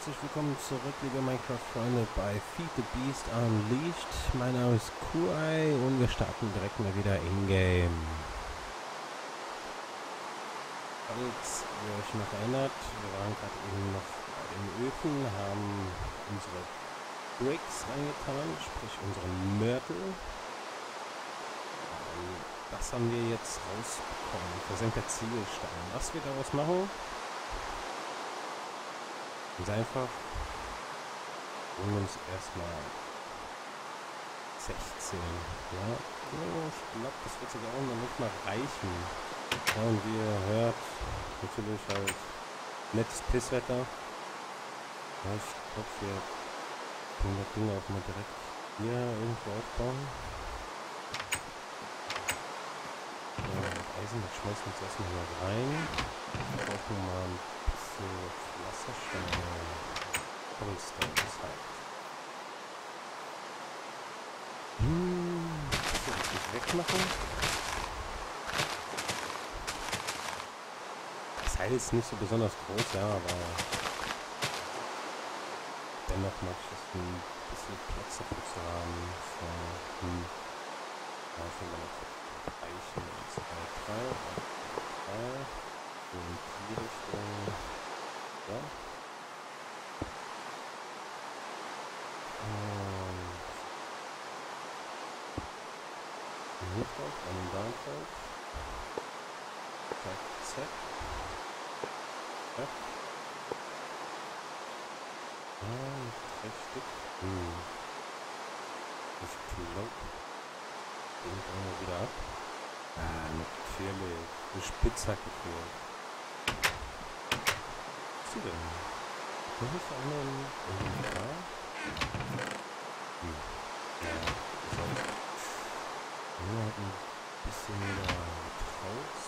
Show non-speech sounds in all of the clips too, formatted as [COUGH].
herzlich willkommen zurück, liebe Minecraft-Freunde, bei Feed the Beast Unleashed. Mein Name ist Kuai und wir starten direkt mal wieder in-game. Falls ihr euch noch erinnert, wir waren gerade eben noch im Öfen, haben unsere Bricks reingetan, sprich unseren Mörtel. Das haben wir jetzt rausbekommen, versenkter Ziegelstein. Was wir daraus machen, Ganz einfach. Holen uns erstmal 16. Ja, ich glaube, das wird sogar auch noch nicht mal reichen. Ja, und wie ihr hört, natürlich halt nettes Pisswetter. Ja, ich glaube, wir können das Ding auch mal direkt hier irgendwo aufbauen. Ja, Eisen, das schmeißen wir jetzt erstmal hier rein. Brauchen mal ein bisschen Wassersteine. Cobblestone ist halt. Hm, das wegmachen. Das Teil ist nicht so besonders groß, ja, aber dennoch mag ich es ein bisschen Platz dafür zu haben. So, hm. Ja, ich will mal Eichen 1, 2, 3, 3, so in die Richtung ja. Und hier drauf, einen da drauf. Zack, zack. Zack. Ah, nicht Stück. Hm. Ich glaube, den bringen wir wieder ab. Ah, natürlich. Eine Spitzhacke fehlt sie denn? Das ist eine irgendwie da. Hm. Ja, heißt, nur hat ein bisschen wieder raus.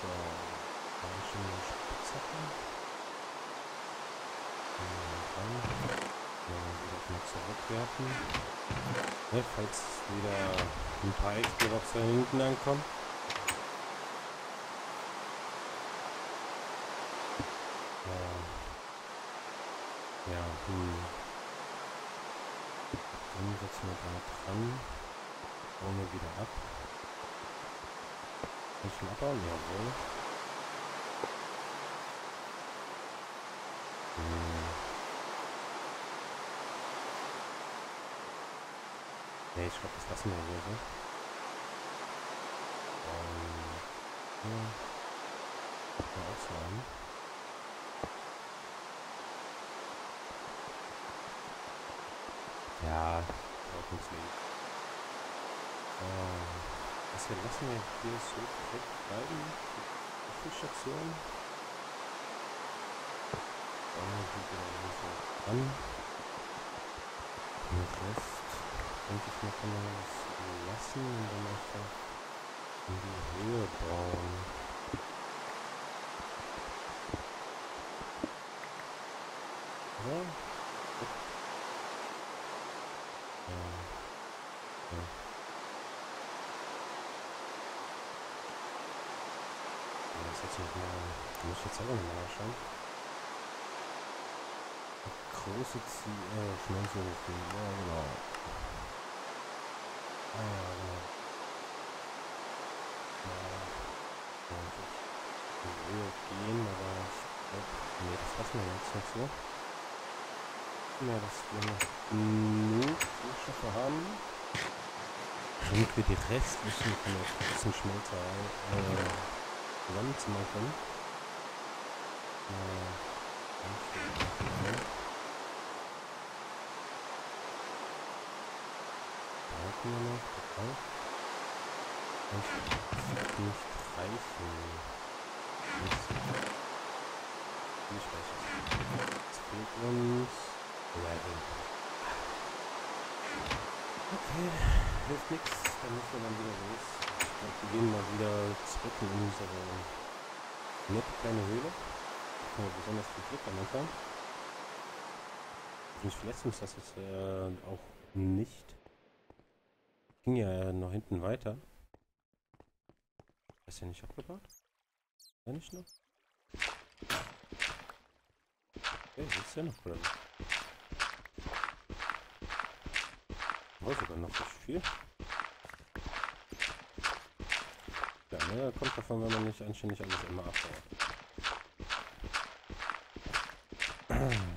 So, habe ich schon eine Spitzhacke. Und dann mal zurückwerfen. Ne, falls wieder ein paar Explorer hinten ankommen. Ja, ja hm. Dann setzen wir da dran. Bauen wir wieder ab. Nicht abbauen? Jawohl. Ne, ich glaube, das lassen wir hier so. Ähm, ja. Mal ausleihen. Ja, braucht uns nicht. Ähm, das hier lassen wir hier so direkt bleiben. Die Station. Dann geht wir so an. Den Rest denke ich mal, kann man das lassen und dann einfach in die Höhe bauen. Ja. Ja. ja. Das jetzt noch mal, muss jetzt selber mal schauen. Große Ziel, äh, hoch, ja genau. Gehen, aber ich glaube, nee, das lassen wir jetzt nicht so. Ja, dass wir noch genug Rohstoffe haben. Damit wir die restlichen von der großen Schmelzerei äh, zusammenzimmern können. Äh, brauchen wir noch. Das Das nicht reichen. Nicht, nicht reichen. Es fehlt uns Level. Okay, hilft nichts. Dann müssen wir dann wieder los. Ich glaube, wir gehen mal wieder zurück in unsere nette kleine Höhle. Da haben wir besonders viel Glück am Anfang. Nicht verletzt uns das jetzt äh, auch nicht ging ja noch hinten weiter. Ist ja nicht abgebaut? War nicht noch? Okay, ist ja noch drin. Oh, sogar noch nicht viel. Ja, ne, kommt davon, wenn man nicht anständig alles immer abbaut. [CLEARS THROAT]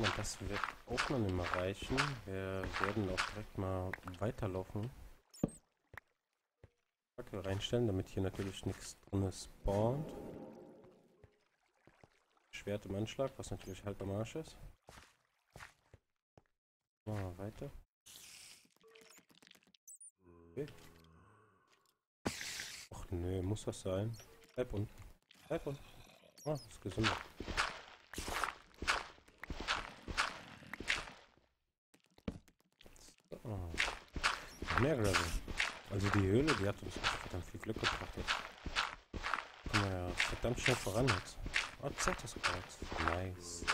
Mal, das wird auch noch nicht mehr reichen. Wir werden auch direkt mal weiterlaufen. Fackel reinstellen, damit hier natürlich nichts drin spawnt. Schwert im Anschlag, was natürlich halb am Arsch ist. Machen wir weiter. Okay. Ach nö, muss das sein? Bleib unten. Bleib unten. Ah, ist gesünder. So. Mehr Gravel. Also die Höhle, die hat uns verdammt viel Glück gebracht jetzt. Kommen wir ja verdammt schnell voran jetzt. Oh, das Kreuz. Nice.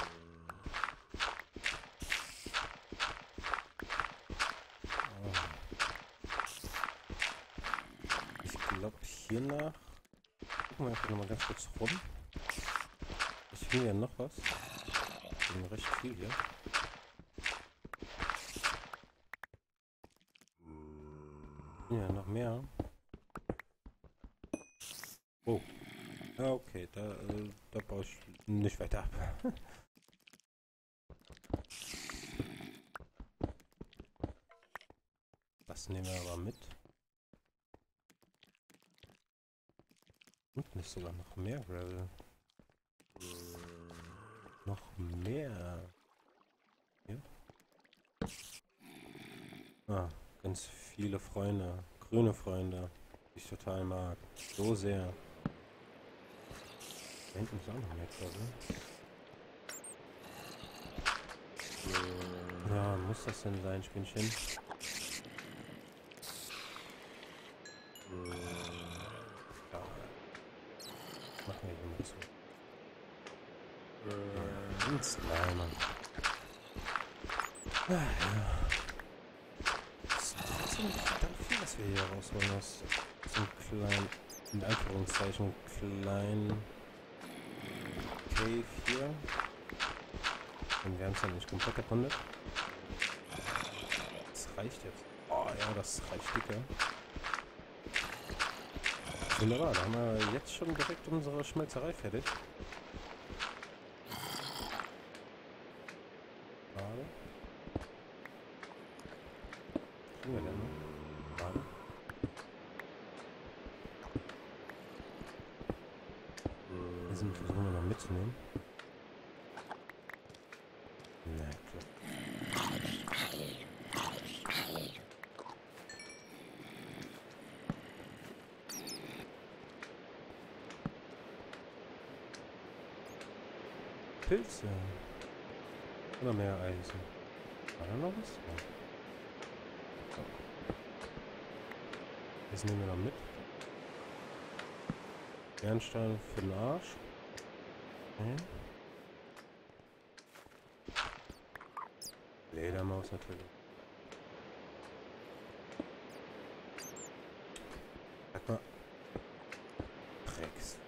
hier nach. Gucken wir einfach nochmal ganz kurz rum. Ich finde ja noch was. Ich bin recht viel hier. Ja, noch mehr. Oh. Okay, da, äh, da baue ich nicht weiter ab. [LAUGHS] das nehmen wir aber mit. Unten ist sogar noch mehr Gravel. Noch mehr. Hier. Ah, ganz viele Freunde. Grüne Freunde. Die ich total mag. So sehr. Da hinten ist auch noch mehr Gravel. Ja, muss das denn sein, Spinnchen? machen wir hier mal zu. Äh, Dienstleimer. Ah, ja. Das trotzdem verdammt viel, was wir hier rausholen aus diesem kleinen, in Anführungszeichen, kleinen Cave hier. Und wir haben es ja nicht komplett erkundet. Das reicht jetzt. Oh ja, das reicht dicke. Wunderbar, da haben wir jetzt schon direkt unsere Schmelzerei fertig. Schade. Was wir denn noch? Schade. Sind versuchen wir noch mitzunehmen. Na. Pilze. Oder mehr Eisen. War da noch was? Ja. Das nehmen wir noch mit. Bernstein für den Arsch. Okay. Ledermaus natürlich. Sag mal. Rex.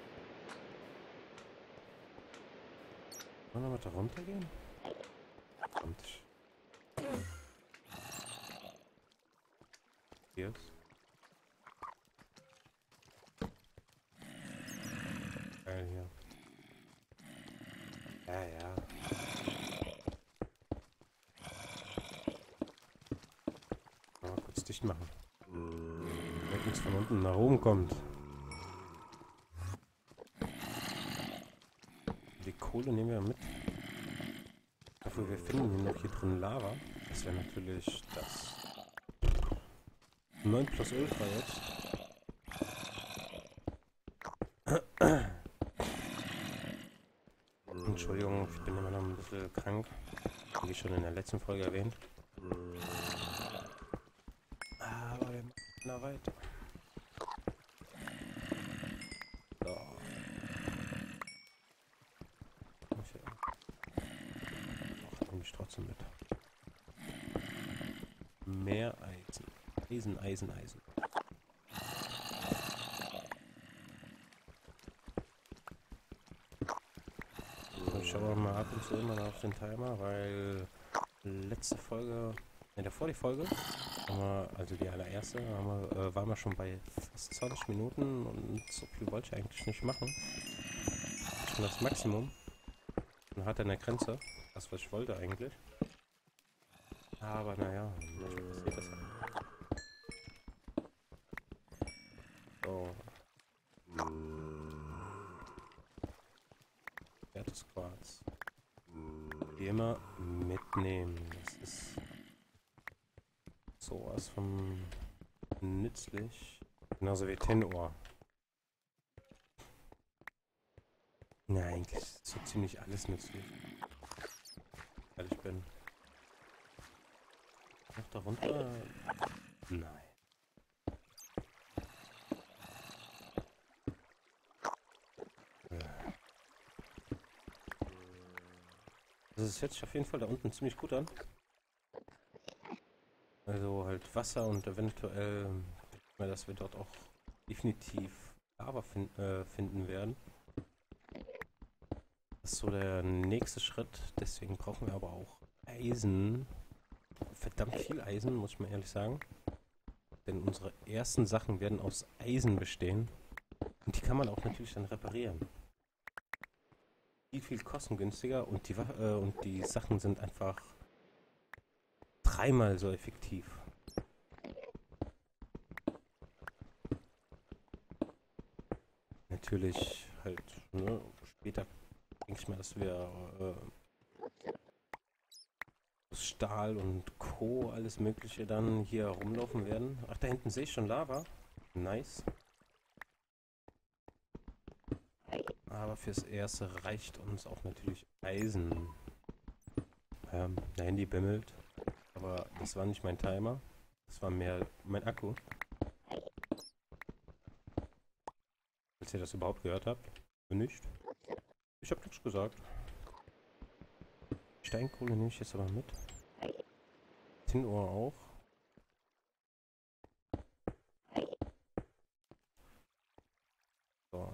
Wollen wir mal da runtergehen? Kommt. Hier ist. Geil hier. Ja, ja. Mal kurz dicht machen. Damit nichts von unten nach oben kommt. Die Kohle nehmen wir mit. Dafür wir finden hier noch hier drin Lava. Das wäre natürlich das 9 plus Ultra jetzt. Entschuldigung, ich bin immer noch ein bisschen krank. Wie schon in der letzten Folge erwähnt. trotzdem mit. Mehr Eisen. Eisen, Eisen, Eisen. Ich schaue auch mal ab und zu immer noch auf den Timer, weil letzte Folge, in der vor die Folge, wir, also die allererste, wir, äh, waren wir schon bei fast 20 Minuten und so viel wollte ich eigentlich nicht machen. Schon das Maximum. Und hart an der Grenze das was ich wollte eigentlich. Aber naja, manchmal passiert das. So. Wertes Quarz. Wie immer mitnehmen. Das ist sowas von nützlich. Genauso wie Tenohr. Na, eigentlich ist so ziemlich alles nützlich. Ehrlich bin. Noch darunter? Nein. Das hört sich auf jeden Fall da unten ziemlich gut an. Also halt Wasser und eventuell, dass wir dort auch definitiv Lava fin äh, finden werden. Ist so der nächste Schritt. Deswegen brauchen wir aber auch Eisen. Verdammt viel Eisen, muss ich mal ehrlich sagen. Denn unsere ersten Sachen werden aus Eisen bestehen. Und die kann man auch natürlich dann reparieren. Viel, viel kostengünstiger und die, äh, und die Sachen sind einfach dreimal so effektiv. Natürlich halt, ne, später denke ich mal, dass wir äh, Stahl und Co. alles mögliche dann hier rumlaufen werden. Ach, da hinten sehe ich schon Lava. Nice. Aber fürs Erste reicht uns auch natürlich Eisen. Ähm, der Handy bimmelt. Aber das war nicht mein Timer. Das war mehr mein Akku. Falls ihr das überhaupt gehört habt. Nicht. Ich habe nichts gesagt. Steinkohle nehme ich jetzt aber mit. Tinnohr auch. So.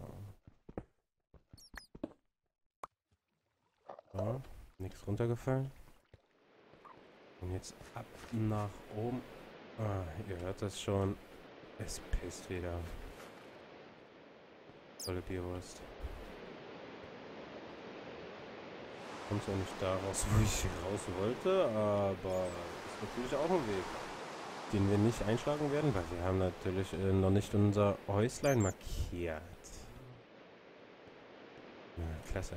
Ja, nichts runtergefallen. Und jetzt ab nach oben. Ah, ihr hört das schon. Es pisst wieder. Volle Bierwurst. Kommt zwar nicht da raus, [LAUGHS] wo ich raus wollte, aber ist natürlich auch ein Weg, den wir nicht einschlagen werden, weil wir haben natürlich äh, noch nicht unser Häuslein markiert. Ja, klasse.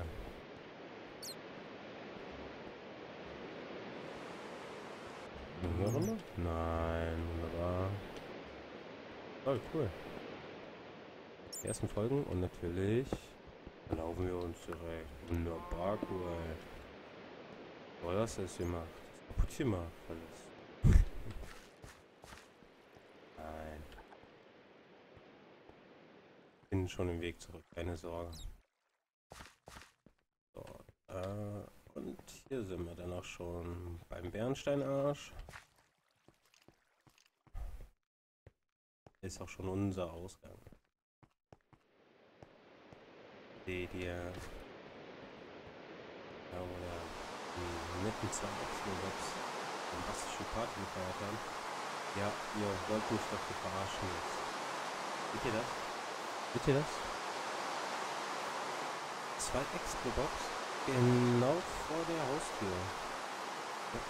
Hier runter? Nein, wunderbar. Oh, cool. Die ersten Folgen und natürlich laufen wir uns direkt. Wunderbar cool. Oh, das ist gemacht. Das kaputt gemacht alles. [LAUGHS] Nein. Bin schon im Weg zurück, keine Sorge. So, äh. Und hier sind wir dann auch schon beim Bernsteinarsch. Ist auch schon unser Ausgang. Seht ihr? Ja, oder die netten zwei Explobobs bombastischen Party gefeiert haben. Ja, ihr wollt mich doch verarschen jetzt. Seht ihr das? Seht ihr das? Zwei Explobobs Genau vor der Haustür. Ich hab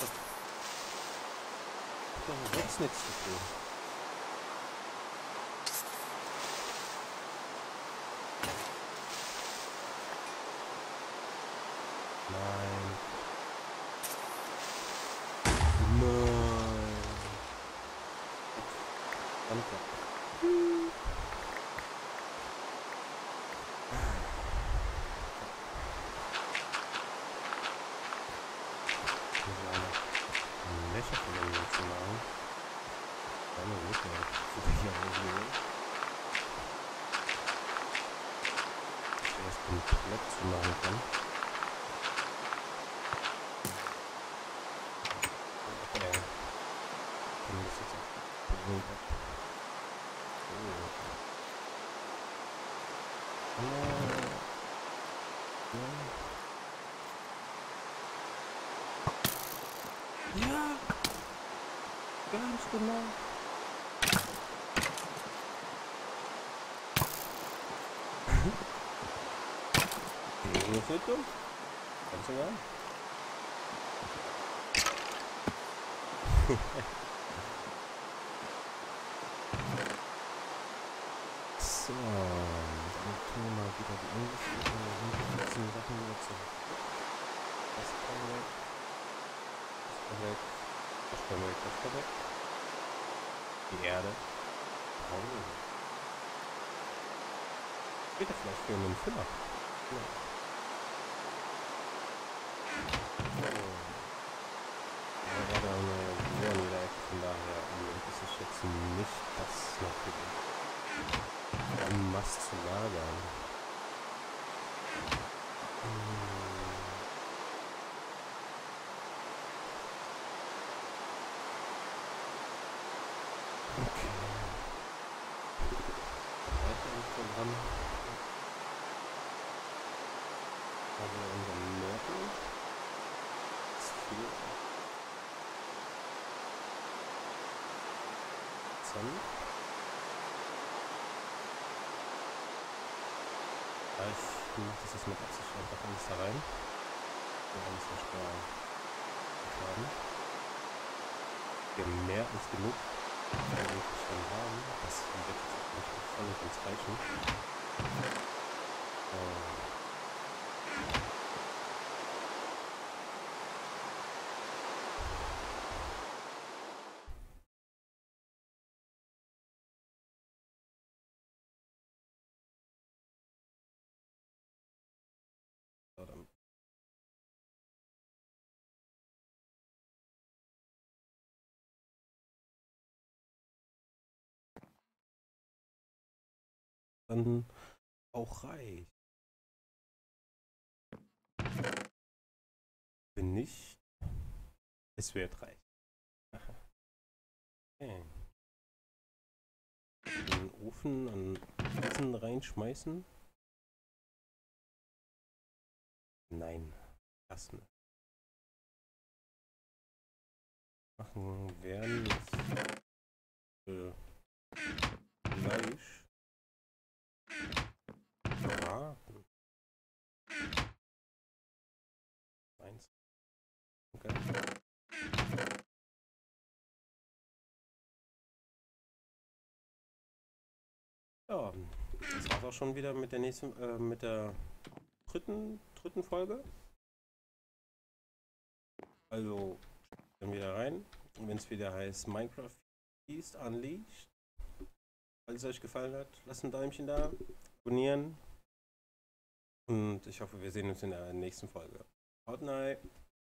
doch nichts zu. Nein. Danke. oh Yeah. Ganz genau. Hier ist es dumm. Ganz egal. So, dann tun wir mal wieder die englischen Sachen zurück. Das kann weg. Das kann weg. Das kann weg. Das kann weg. Die Erde. Oh. Später vielleicht für einen Filler. Ja. jetzt nicht das noch um lagern. Okay. Weiter im Programm. Haben wir unseren Norden. Das fehlt Prozent. Ja, das jetzt mit Absicht einfach alles da rein. Wir alles mehr haben. Wir mehr als genug eigentlich schon haben. Das wird jetzt voll nicht uns reichen. Äh, dann auch reicht. Wenn nicht, es wird reich. [LAUGHS] Okay. Den Ofen an Eisen reinschmeißen. Nein, nicht. Machen werden Fleisch. Braten. Eins. Okay. Ja, das war's auch schon wieder mit der nächsten, äh, mit der dritten, dritten Folge. Also, dann wieder rein. Wenn es wieder heißt Minecraft Beast Unleashed. Falls es euch gefallen hat, lasst ein Däumchen da, abonnieren. Und ich hoffe, wir sehen uns in der nächsten Folge. Haut rein!